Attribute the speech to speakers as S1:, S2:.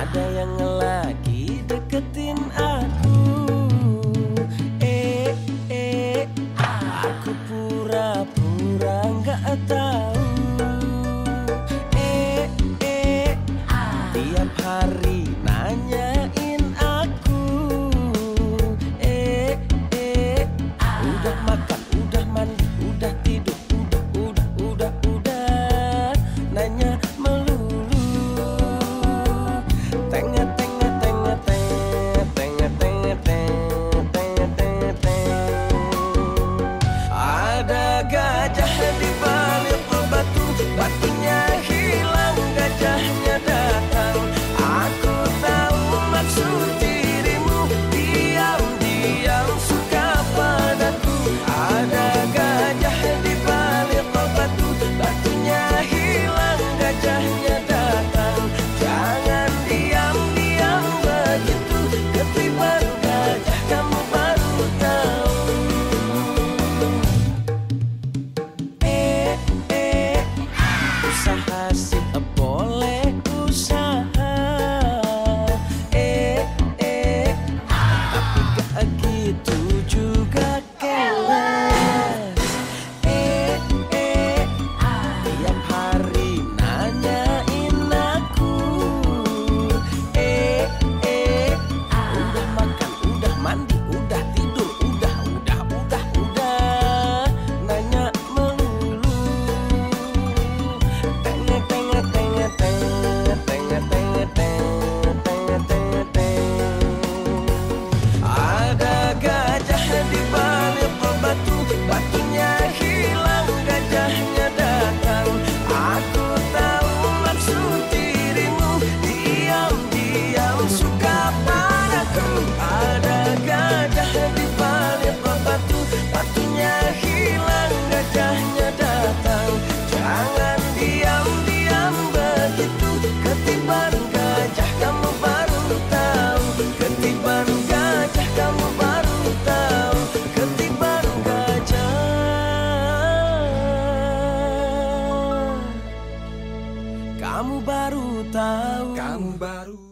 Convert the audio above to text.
S1: Ada yang lagi deketin aku. Eh, eh Aku pura-pura gak tahu. Eh, eh Tiap hari nanya você a bola é Kamu baru tahu.
S2: Kamu baru